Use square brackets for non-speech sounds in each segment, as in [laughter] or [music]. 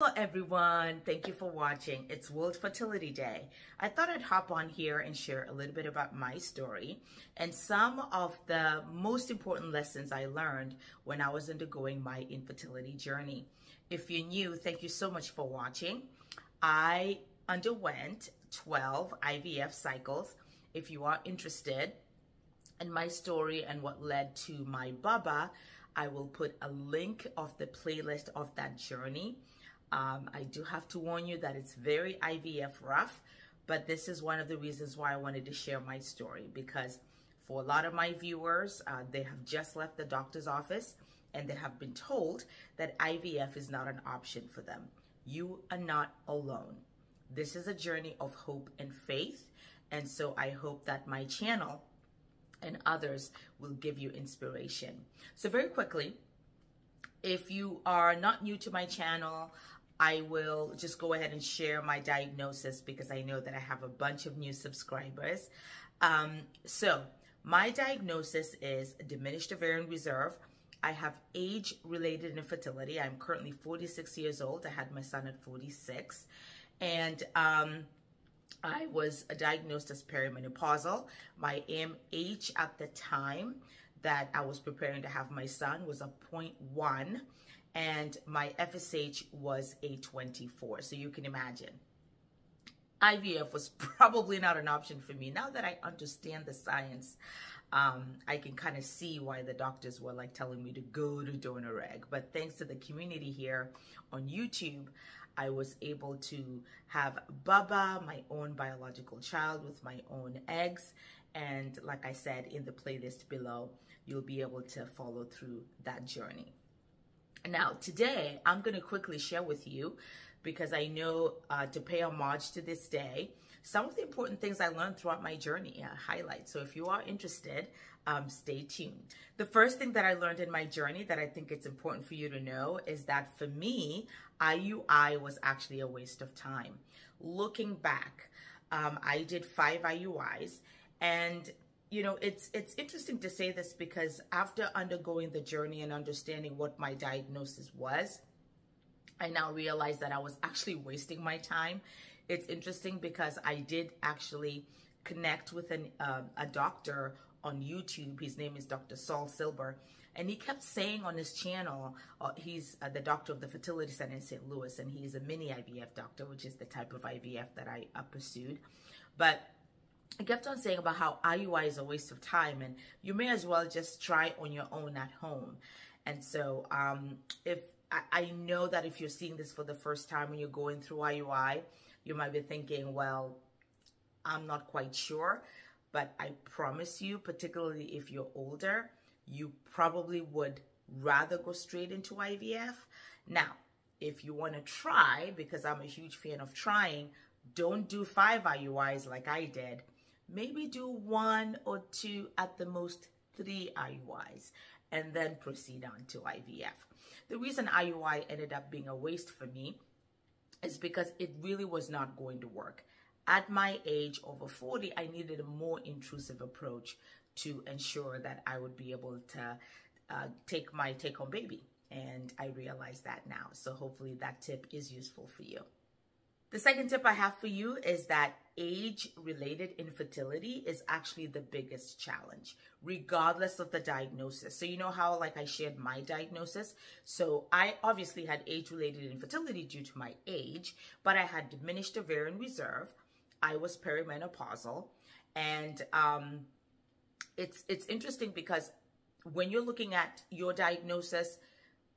Hello everyone, thank you for watching. It's World Fertility Day. I thought I'd hop on here and share a little bit about my story and some of the most important lessons I learned when I was undergoing my infertility journey. If you're new, thank you so much for watching. I underwent 12 IVF cycles. If you are interested in my story and what led to my Baba, I will put a link of the playlist of that journey um, I do have to warn you that it's very IVF rough, but this is one of the reasons why I wanted to share my story because for a lot of my viewers, uh, they have just left the doctor's office and they have been told that IVF is not an option for them. You are not alone. This is a journey of hope and faith. And so I hope that my channel and others will give you inspiration. So very quickly, if you are not new to my channel, I will just go ahead and share my diagnosis because I know that I have a bunch of new subscribers. Um, so my diagnosis is diminished ovarian reserve. I have age-related infertility. I'm currently 46 years old. I had my son at 46. And um, I was diagnosed as perimenopausal. My AMH at the time that I was preparing to have my son was a 0.1 and my FSH was a 24. So you can imagine. IVF was [laughs] probably not an option for me. Now that I understand the science, um, I can kind of see why the doctors were like telling me to go to donor egg. But thanks to the community here on YouTube, I was able to have Baba, my own biological child with my own eggs. And like I said in the playlist below, you'll be able to follow through that journey. Now, today, I'm going to quickly share with you, because I know uh, to pay homage to this day, some of the important things I learned throughout my journey, uh, highlight. So if you are interested, um, stay tuned. The first thing that I learned in my journey that I think it's important for you to know is that for me, IUI was actually a waste of time. Looking back, um, I did five IUIs and you know, it's it's interesting to say this because after undergoing the journey and understanding what my diagnosis was, I now realize that I was actually wasting my time. It's interesting because I did actually connect with an, uh, a doctor on YouTube. His name is Dr. Saul Silber. And he kept saying on his channel, uh, he's uh, the doctor of the fertility center in St. Louis, and he's a mini IVF doctor, which is the type of IVF that I uh, pursued. But I kept on saying about how IUI is a waste of time and you may as well just try on your own at home. And so um, if I, I know that if you're seeing this for the first time when you're going through IUI, you might be thinking, well, I'm not quite sure. But I promise you, particularly if you're older, you probably would rather go straight into IVF. Now, if you want to try, because I'm a huge fan of trying, don't do five IUIs like I did maybe do one or two at the most three IUIs and then proceed on to IVF. The reason IUI ended up being a waste for me is because it really was not going to work. At my age, over 40, I needed a more intrusive approach to ensure that I would be able to uh, take my take-home baby. And I realize that now. So hopefully that tip is useful for you. The second tip I have for you is that age-related infertility is actually the biggest challenge, regardless of the diagnosis. So you know how like I shared my diagnosis? So I obviously had age-related infertility due to my age, but I had diminished ovarian reserve. I was perimenopausal. And um, it's, it's interesting because when you're looking at your diagnosis,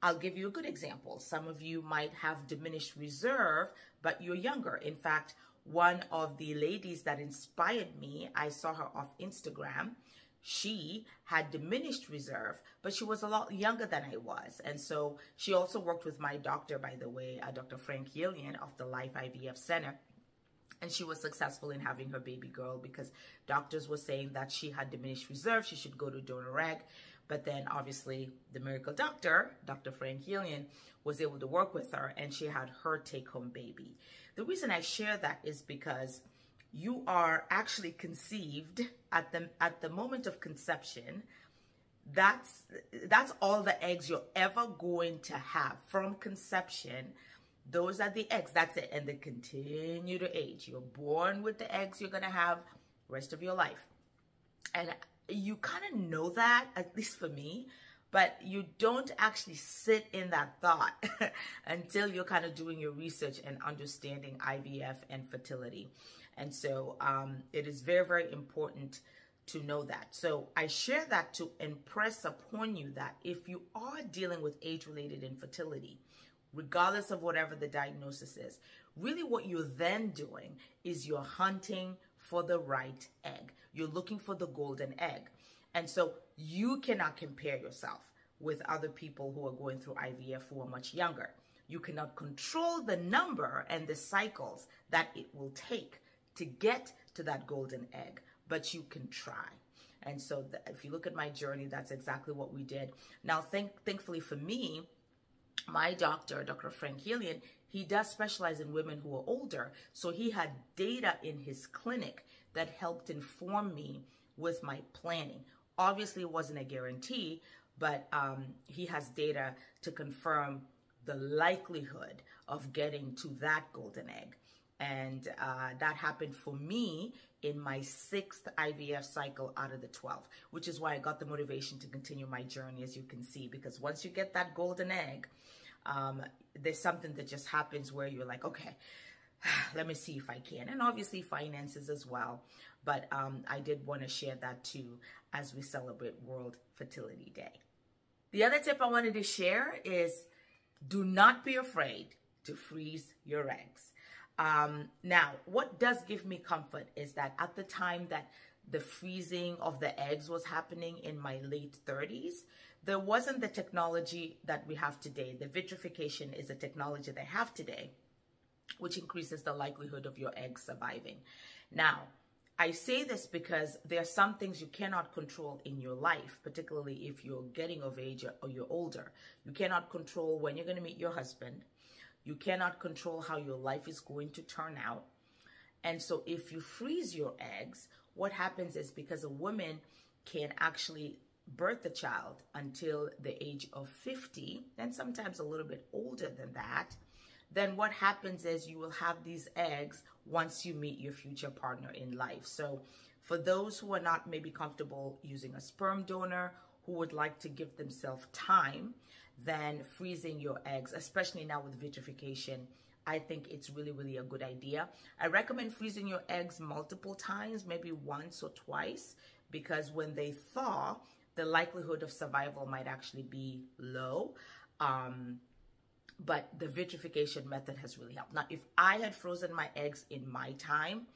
I'll give you a good example. Some of you might have diminished reserve, but you're younger. In fact, one of the ladies that inspired me, I saw her off Instagram. She had diminished reserve, but she was a lot younger than I was. And so she also worked with my doctor, by the way, uh, Dr. Frank Yelian of the Life IVF Center. And she was successful in having her baby girl because doctors were saying that she had diminished reserve. She should go to donor egg. But then obviously the miracle doctor, Dr. Frank Yelian, was able to work with her and she had her take home baby. The reason I share that is because you are actually conceived at the, at the moment of conception. That's, that's all the eggs you're ever going to have from conception Those are the eggs. That's it. And they continue to age. You're born with the eggs you're going to have rest of your life. And you kind of know that, at least for me, but you don't actually sit in that thought [laughs] until you're kind of doing your research and understanding IVF and fertility. And so um, it is very, very important to know that. So I share that to impress upon you that if you are dealing with age-related infertility, regardless of whatever the diagnosis is, really what you're then doing is you're hunting for the right egg. You're looking for the golden egg. And so you cannot compare yourself with other people who are going through IVF who are much younger. You cannot control the number and the cycles that it will take to get to that golden egg, but you can try. And so if you look at my journey, that's exactly what we did. Now, thank, thankfully for me, my doctor, Dr. Frank Yelian, he does specialize in women who are older. So he had data in his clinic that helped inform me with my planning. Obviously, it wasn't a guarantee, but um, he has data to confirm the likelihood of getting to that golden egg. And uh, that happened for me in my sixth IVF cycle out of the 12, which is why I got the motivation to continue my journey, as you can see, because once you get that golden egg, um, there's something that just happens where you're like, okay, [sighs] let me see if I can. And obviously finances as well. But um, I did want to share that too as we celebrate World Fertility Day. The other tip I wanted to share is do not be afraid to freeze your eggs. Um, now, what does give me comfort is that at the time that the freezing of the eggs was happening in my late 30s, there wasn't the technology that we have today. The vitrification is a technology they have today, which increases the likelihood of your eggs surviving. Now, I say this because there are some things you cannot control in your life, particularly if you're getting of age or you're older. You cannot control when you're going to meet your husband. You cannot control how your life is going to turn out. And so if you freeze your eggs, what happens is because a woman can actually birth the child until the age of 50, and sometimes a little bit older than that, then what happens is you will have these eggs once you meet your future partner in life. So for those who are not maybe comfortable using a sperm donor, who would like to give themselves time, then freezing your eggs, especially now with vitrification, I think it's really, really a good idea. I recommend freezing your eggs multiple times, maybe once or twice, because when they thaw, the likelihood of survival might actually be low. Um, but the vitrification method has really helped. Now, if I had frozen my eggs in my time,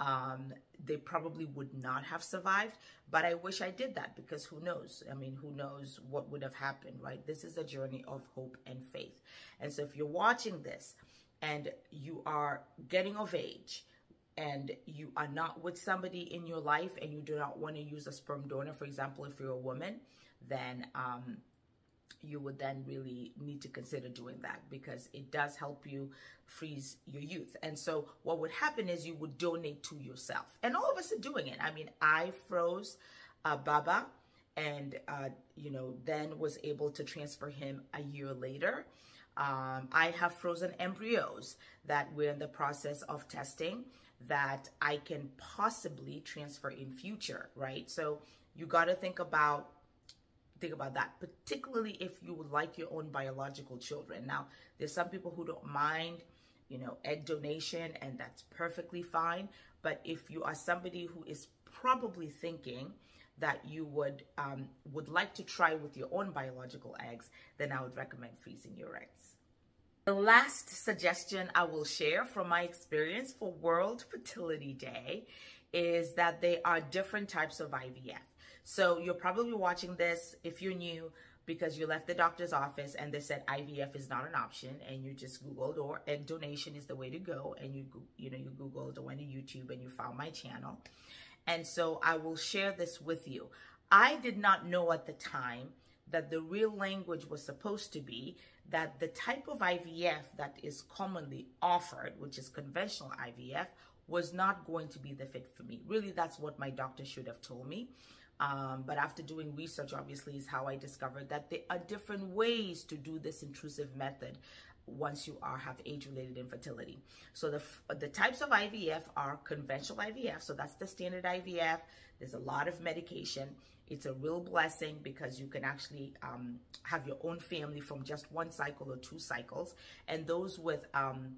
um, they probably would not have survived. But I wish I did that because who knows? I mean, who knows what would have happened, right? This is a journey of hope and faith. And so if you're watching this and you are getting of age and you are not with somebody in your life and you do not want to use a sperm donor, for example, if you're a woman, then um, you would then really need to consider doing that because it does help you freeze your youth. And so what would happen is you would donate to yourself. And all of us are doing it. I mean, I froze uh, Baba and, uh, you know, then was able to transfer him a year later. Um, I have frozen embryos that we're in the process of testing that I can possibly transfer in future, right? So you got to think about think about that, particularly if you would like your own biological children. Now, there's some people who don't mind, you know, egg donation, and that's perfectly fine. But if you are somebody who is probably thinking that you would um, would like to try with your own biological eggs, then I would recommend freezing your eggs. The last suggestion I will share from my experience for World Fertility Day is that there are different types of IVF. So you're probably watching this if you're new because you left the doctor's office and they said IVF is not an option and you just Googled or egg donation is the way to go and you, you know, you Googled or went to YouTube and you found my channel. And so I will share this with you. I did not know at the time that the real language was supposed to be that the type of IVF that is commonly offered, which is conventional IVF, was not going to be the fit for me. Really, that's what my doctor should have told me. Um, but after doing research, obviously, is how I discovered that there are different ways to do this intrusive method once you are have age-related infertility. So the the types of IVF are conventional IVF, so that's the standard IVF. There's a lot of medication. It's a real blessing because you can actually um, have your own family from just one cycle or two cycles. And those with um,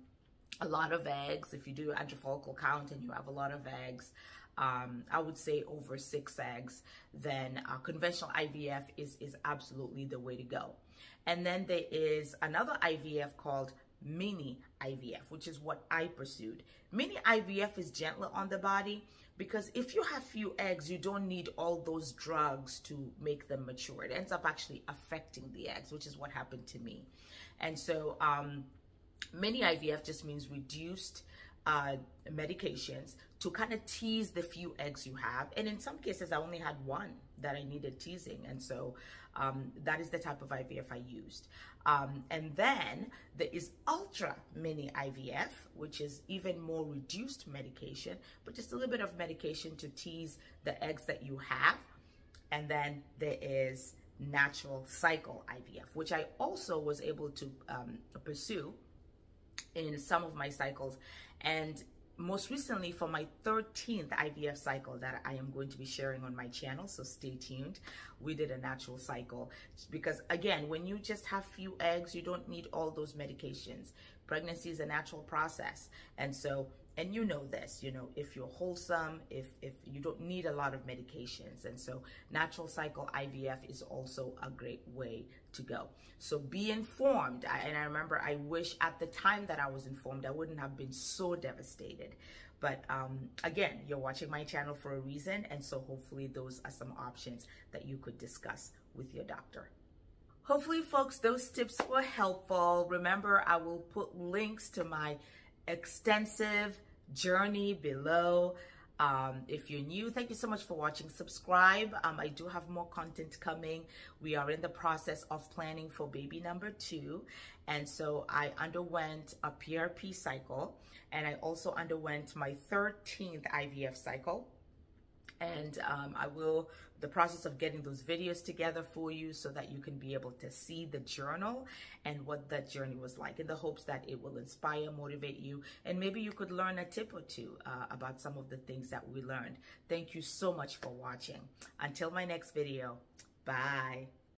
a lot of eggs, if you do antral follicle count and you have a lot of eggs, um, I would say over six eggs, then uh, conventional IVF is, is absolutely the way to go. And then there is another IVF called mini IVF, which is what I pursued. Mini IVF is gentler on the body because if you have few eggs, you don't need all those drugs to make them mature. It ends up actually affecting the eggs, which is what happened to me. And so um, mini IVF just means reduced uh, medications to kind of tease the few eggs you have. And in some cases, I only had one that I needed teasing. And so um, that is the type of IVF I used. Um, and then there is ultra mini IVF, which is even more reduced medication, but just a little bit of medication to tease the eggs that you have. And then there is natural cycle IVF, which I also was able to um, pursue in some of my cycles. And most recently for my 13th IVF cycle that I am going to be sharing on my channel. So stay tuned. We did a natural cycle because again, when you just have few eggs, you don't need all those medications. Pregnancy is a natural process. And so and you know this, you know, if you're wholesome, if, if you don't need a lot of medications. And so natural cycle IVF is also a great way to go. So be informed. I, and I remember I wish at the time that I was informed, I wouldn't have been so devastated. But um, again, you're watching my channel for a reason. And so hopefully those are some options that you could discuss with your doctor. Hopefully, folks, those tips were helpful. Remember, I will put links to my extensive journey below. Um, if you're new, thank you so much for watching. Subscribe. Um, I do have more content coming. We are in the process of planning for baby number two. And so I underwent a PRP cycle and I also underwent my 13th IVF cycle and um, I will the process of getting those videos together for you so that you can be able to see the journal and what that journey was like in the hopes that it will inspire, motivate you, and maybe you could learn a tip or two uh, about some of the things that we learned. Thank you so much for watching. Until my next video, bye.